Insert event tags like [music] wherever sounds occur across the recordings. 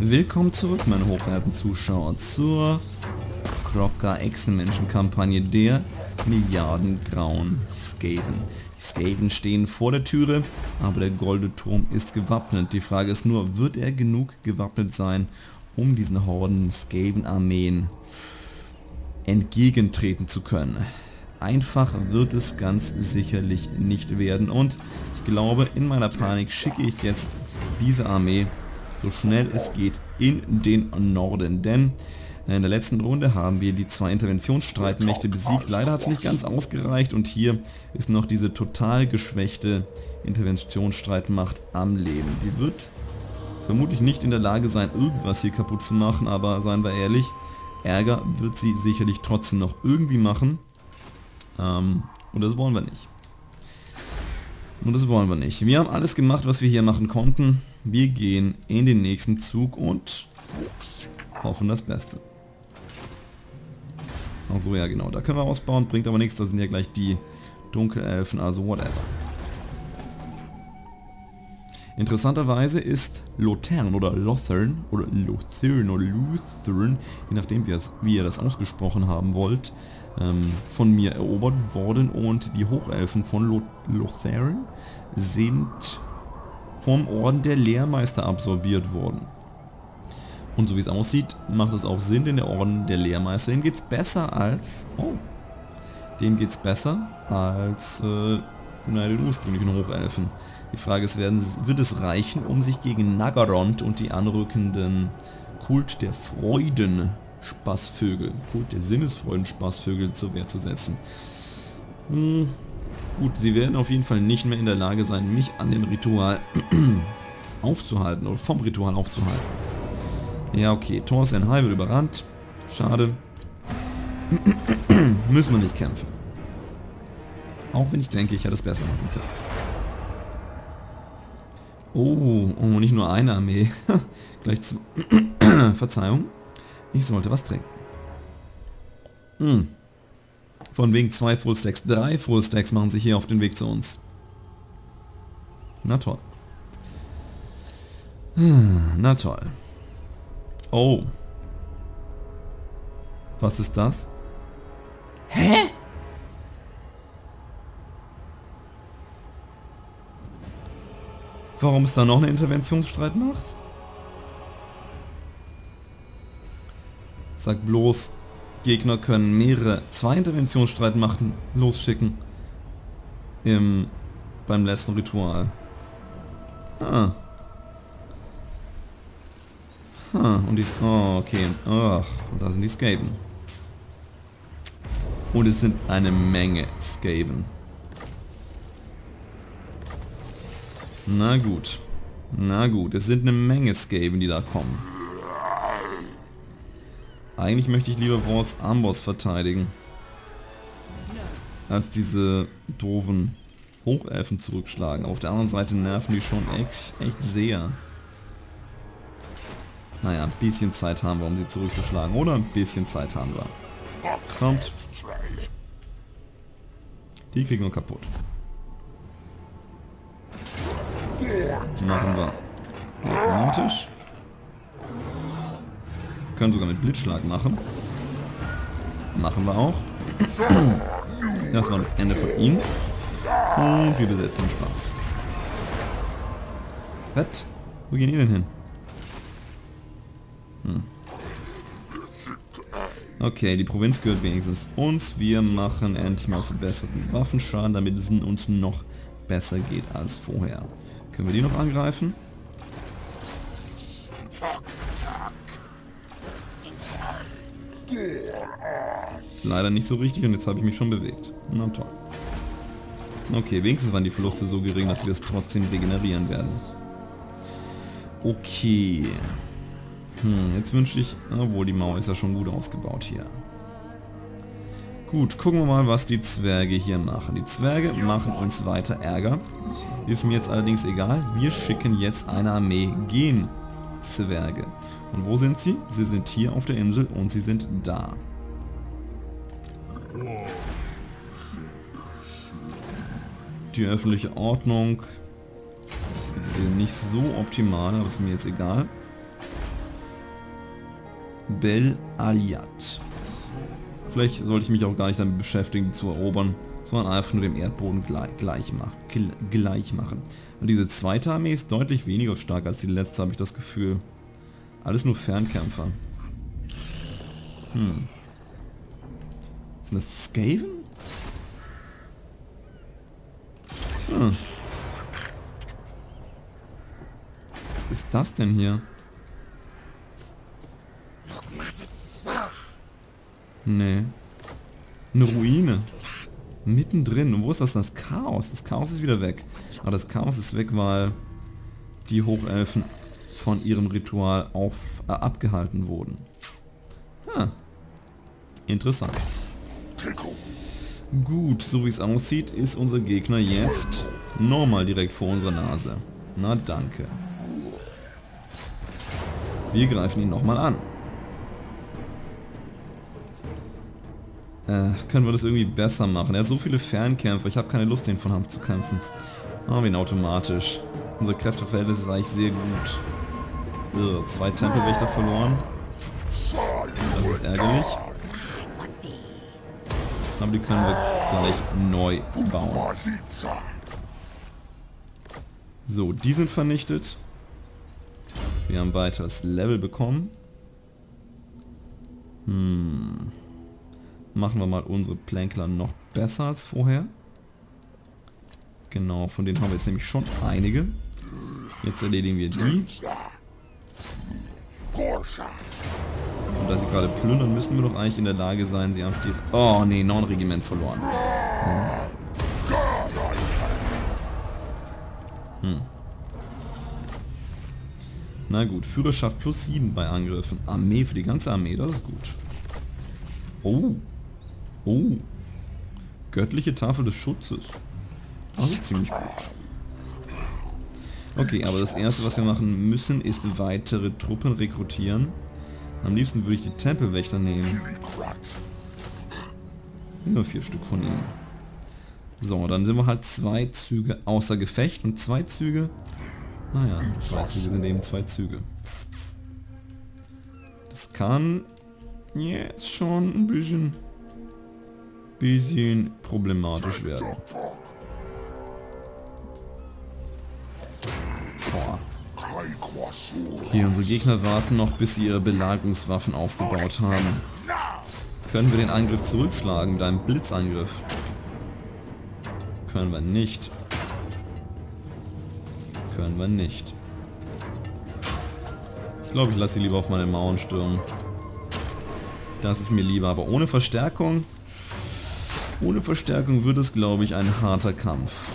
Willkommen zurück, meine hochverehrten Zuschauer, zur Kropka Echsenmenschen-Kampagne der Milliardengrauen Skaven. Die Skaven stehen vor der Türe, aber der Golde Turm ist gewappnet. Die Frage ist nur, wird er genug gewappnet sein, um diesen Horden Skaven-Armeen entgegentreten zu können? Einfach wird es ganz sicherlich nicht werden und ich glaube, in meiner Panik schicke ich jetzt diese Armee so schnell es geht in den Norden. Denn in der letzten Runde haben wir die zwei Interventionsstreitmächte besiegt. Leider hat es nicht ganz ausgereicht und hier ist noch diese total geschwächte Interventionsstreitmacht am Leben. Die wird vermutlich nicht in der Lage sein, irgendwas hier kaputt zu machen, aber seien wir ehrlich, Ärger wird sie sicherlich trotzdem noch irgendwie machen. Ähm, und das wollen wir nicht. Und das wollen wir nicht. Wir haben alles gemacht, was wir hier machen konnten. Wir gehen in den nächsten Zug und hoffen das Beste. Achso, ja genau, da können wir ausbauen, bringt aber nichts, da sind ja gleich die Dunkelelfen, also whatever. Interessanterweise ist Lothern oder Lothern oder Lothern oder Luthern, je nachdem wie, ihr das ausgesprochen haben wollt, ähm, von mir erobert worden und die Hochelfen von Lothern sind vom Orden der Lehrmeister absorbiert worden. Und so wie es aussieht, macht es auch Sinn, denn der Orden der Lehrmeister, dem geht's besser als... Oh. Dem geht's besser als äh, na, den ursprünglichen Hochelfen. Die Frage ist, werden, wird es reichen, um sich gegen Nagarond und die anrückenden Kult der Freuden Spaßvögel, Kult der Sinnesfreuden Spaßvögel zur Wehr zu setzen? Hm, Gut, sie werden auf jeden Fall nicht mehr in der Lage sein, mich an dem Ritual [clears throat] aufzuhalten oder vom Ritual aufzuhalten. Ja, okay. Thor High wird überrannt. Schade. [clears throat] Müssen wir nicht kämpfen. Auch wenn ich denke, ich hätte es besser machen können. Oh, oh, nicht nur eine Armee. [laughs] Gleich zu... [clears throat] Verzeihung. Ich sollte was trinken. Hm. Von wegen zwei Fullstacks. Drei Fullstacks machen sich hier auf den Weg zu uns. Na toll. Na toll. Oh. Was ist das? Hä? Warum ist da noch eine Interventionsstreitmacht? Sag bloß, Gegner können mehrere, zwei Interventionsstreitmachten losschicken. Im, beim letzten Ritual. Ah. Ah, und die, oh, okay. Oh, und da sind die Skaven. Und es sind eine Menge Skaven. Na gut. Na gut, es sind eine Menge Skaven, die da kommen. Eigentlich möchte ich lieber Wards Amboss verteidigen. Als diese doofen Hochelfen zurückschlagen. Auf der anderen Seite nerven die schon echt, echt sehr. Naja, ein bisschen Zeit haben wir, um sie zurückzuschlagen. Oder ein bisschen Zeit haben wir. Kommt. Die kriegen wir kaputt. Machen wir automatisch. Können sogar mit Blitzschlag machen. Machen wir auch. Das war das Ende von ihm. Und wir besetzen den Spaß. Was? Wo gehen die denn hin? Hm. Okay, die Provinz gehört wenigstens uns. Wir machen endlich mal verbesserten Waffenschaden, damit es uns noch besser geht als vorher. Können wir die noch angreifen? Leider nicht so richtig und jetzt habe ich mich schon bewegt. Na toll. Okay, wenigstens waren die Verluste so gering, dass wir es trotzdem regenerieren werden. Okay. Hm, jetzt wünsche ich... Obwohl, die Mauer ist ja schon gut ausgebaut hier. Gut, gucken wir mal, was die Zwerge hier machen. Die Zwerge machen uns weiter Ärger. Ist mir jetzt allerdings egal. Wir schicken jetzt eine Armee gen Zwerge. Und wo sind sie? Sie sind hier auf der Insel und sie sind da. Die öffentliche Ordnung ist hier nicht so optimal, aber ist mir jetzt egal. Bel Aliat. Vielleicht sollte ich mich auch gar nicht damit beschäftigen, zu erobern, sondern einfach nur dem Erdboden gleich, gleich machen. Und diese zweite Armee ist deutlich weniger stark als die letzte, habe ich das Gefühl. Alles nur Fernkämpfer. Hm. Sind das Skaven? Hm. Was ist das denn hier? Nee. Eine Ruine. Mittendrin. Und wo ist das? Das Chaos. Das Chaos ist wieder weg. Aber das Chaos ist weg, weil die Hochelfen von ihrem Ritual auf, äh, abgehalten wurden. Hm. Interessant. Gut, so wie es aussieht, ist unser Gegner jetzt normal direkt vor unserer Nase. Na danke. Wir greifen ihn nochmal an. Äh, können wir das irgendwie besser machen? Er hat so viele Fernkämpfer, ich habe keine Lust, den von Hand zu kämpfen. Machen wir ihn automatisch. Unser Kräfteverhältnis ist eigentlich sehr gut. Ugh, zwei Tempelwächter verloren. Das ist ärgerlich. Aber die können wir gleich neu bauen. So, die sind vernichtet. Wir haben weiteres Level bekommen. Hm. Machen wir mal unsere Plankler noch besser als vorher. Genau, von denen haben wir jetzt nämlich schon einige. Jetzt erledigen wir die. Da sie gerade plündern, müssen wir doch eigentlich in der Lage sein, sie einfach. Oh nee, Non-Regiment verloren. Hm. Hm. Na gut, Führerschaft plus 7 bei Angriffen. Armee für die ganze Armee, das ist gut. Oh. Oh. Göttliche Tafel des Schutzes. Das ist ziemlich gut. Okay, aber das erste, was wir machen müssen, ist weitere Truppen rekrutieren. Am liebsten würde ich die Tempelwächter nehmen. Nur vier Stück von ihnen. So, dann sind wir halt zwei Züge außer Gefecht und zwei Züge... Naja, zwei Züge sind eben zwei Züge. Das kann jetzt schon ein bisschen, bisschen problematisch werden. Okay, unsere Gegner warten noch, bis sie ihre Belagerungswaffen aufgebaut haben. Können wir den Angriff zurückschlagen mit einem Blitzangriff? Können wir nicht. Können wir nicht. Ich glaube, ich lasse sie lieber auf meine Mauern stürmen. Das ist mir lieber, aber ohne Verstärkung... Ohne Verstärkung wird es, glaube ich, ein harter Kampf.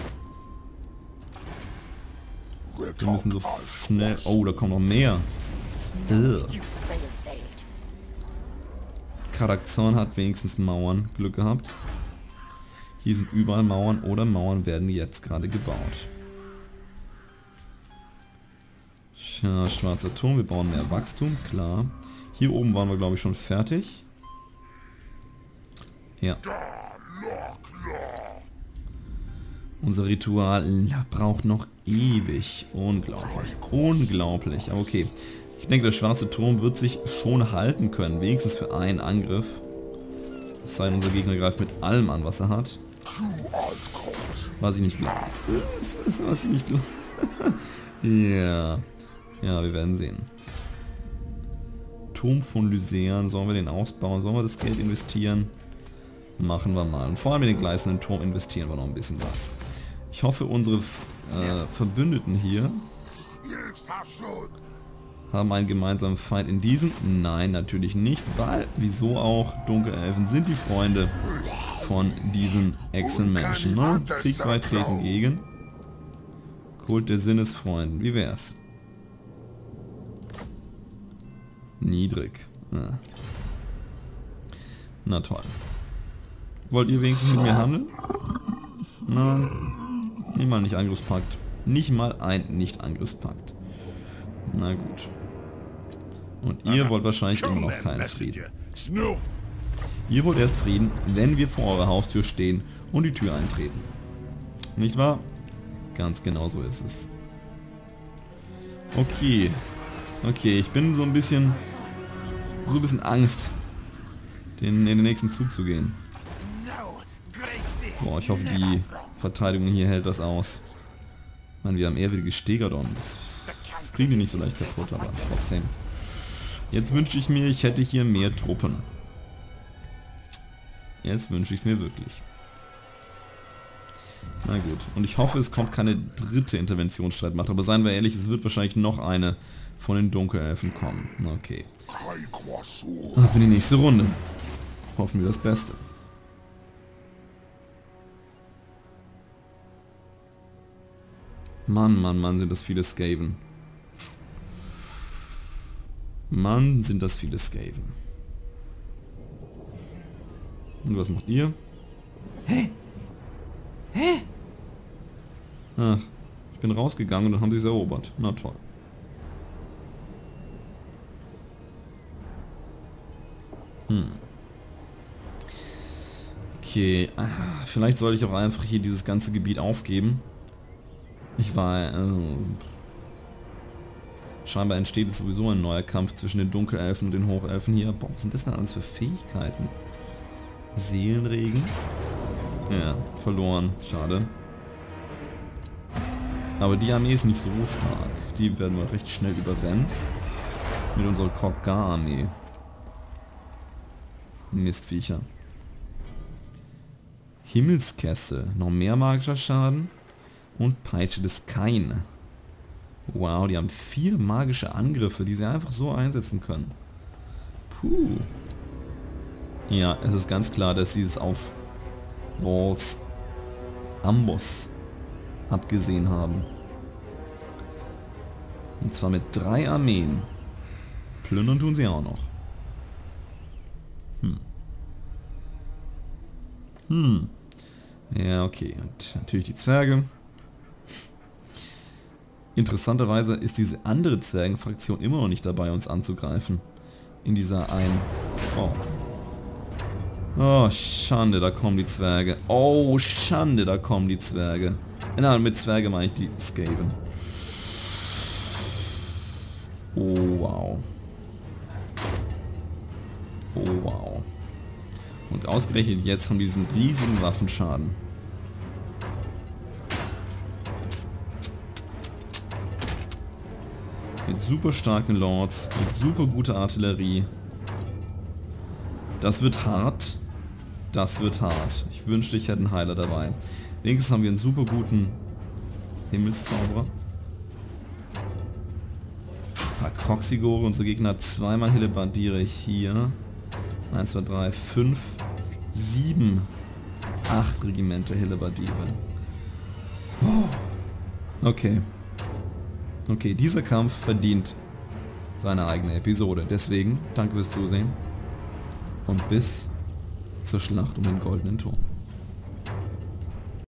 Wir müssen so schnell... Oh, da kommen noch mehr. Karakzon hat wenigstens Mauern. Glück gehabt. Hier sind überall Mauern oder Mauern werden jetzt gerade gebaut. Tja, schwarzer Turm. Wir bauen mehr Wachstum, klar. Hier oben waren wir, glaube ich, schon fertig. Ja. Unser Ritual braucht noch ewig. Unglaublich. Unglaublich. Aber okay. Ich denke, der schwarze Turm wird sich schon halten können. Wenigstens für einen Angriff. Es sei denn, unser Gegner greift mit allem an, was er hat. Was ich nicht glaube. [laughs] Was ich nicht glaube. [laughs] ja. Ja, wir werden sehen. Turm von Lysean. Sollen wir den ausbauen? Sollen wir das Geld investieren? Machen wir mal. Und vor allem in den gleißenden Turm investieren wir noch ein bisschen was. Ich hoffe, unsere äh, Verbündeten hier haben einen gemeinsamen Feind in diesem. Nein, natürlich nicht, weil, wieso auch, Dunkelelfen sind die Freunde von diesen Echsenmenschen. Ne? Krieg beitreten gegen. Kult der Sinnesfreunden. Wie wär's? Niedrig. Ja. Na toll. Wollt ihr wenigstens mit mir handeln? Nein. Nicht mal nicht Angriffspakt. Nicht mal ein Nicht-Angriffspakt. Na gut. Und ihr wollt wahrscheinlich immer noch keinen Frieden. Ihr wollt erst Frieden, wenn wir vor eurer Haustür stehen und die Tür eintreten. Nicht wahr? Ganz genau so ist es. Okay. Okay, ich bin so ein bisschen so ein bisschen Angst, den, in den nächsten Zug zu gehen. Boah, ich hoffe, die Verteidigung hier hält das aus. Ich meine, wir haben ehrwürdige Stegadon. Das, das kriegen die nicht so leicht kaputt, aber trotzdem. Jetzt wünsche ich mir, ich hätte hier mehr Truppen. Jetzt wünsche ich es mir wirklich. Na gut. Und ich hoffe, es kommt keine dritte Interventionsstreitmacht. Aber seien wir ehrlich, es wird wahrscheinlich noch eine von den Dunkelelfen kommen. Okay. Ab in die nächste Runde. Hoffen wir das Beste. Mann, Mann, Mann, sind das viele Skaven. Mann, sind das viele Skaven. Und was macht ihr? Hä? Hä? Ach, ich bin rausgegangen und dann haben sie es erobert. Na toll. Hm. Okay, ah, vielleicht soll ich auch einfach hier dieses ganze Gebiet aufgeben. Ich war... Äh, scheinbar entsteht es sowieso ein neuer Kampf zwischen den Dunkelelfen und den Hochelfen hier. Boah, was sind das denn alles für Fähigkeiten? Seelenregen? Ja, verloren. Schade. Aber die Armee ist nicht so stark. Die werden wir recht schnell überrennen. Mit unserer Kroggar-Armee. Mistviecher. Himmelskessel. Noch mehr magischer Schaden. Und Peitsche des Kain. Wow, die haben vier magische Angriffe, die sie einfach so einsetzen können. Puh. Ja, es ist ganz klar, dass sie es auf Walls Amboss abgesehen haben. Und zwar mit drei Armeen. Plündern tun sie auch noch. Hm. Hm. Ja, okay. Und natürlich die Zwerge. Interessanterweise ist diese andere Zwergenfraktion immer noch nicht dabei, uns anzugreifen. In dieser einen... Oh. Oh, Schande, da kommen die Zwerge. Oh, Schande, da kommen die Zwerge. Nein, mit Zwerge meine ich die Skaven. Oh, wow. Oh, wow. Und ausgerechnet jetzt haben die diesen riesigen Waffenschaden. Super starken Lords, mit super guter Artillerie. Das wird hart. Das wird hart. Ich wünschte, ich hätte einen Heiler dabei. Wenigstens haben wir einen super guten Himmelszauberer. Ein paar Kroxigore. Unser Gegner hat zweimal Hillebardiere hier. 1, 2, 3, 5, 7, 8 Regimenter Hillebardiere. Okay. Okay, dieser Kampf verdient seine eigene Episode. Deswegen, danke fürs Zusehen und bis zur Schlacht um den goldenen Turm.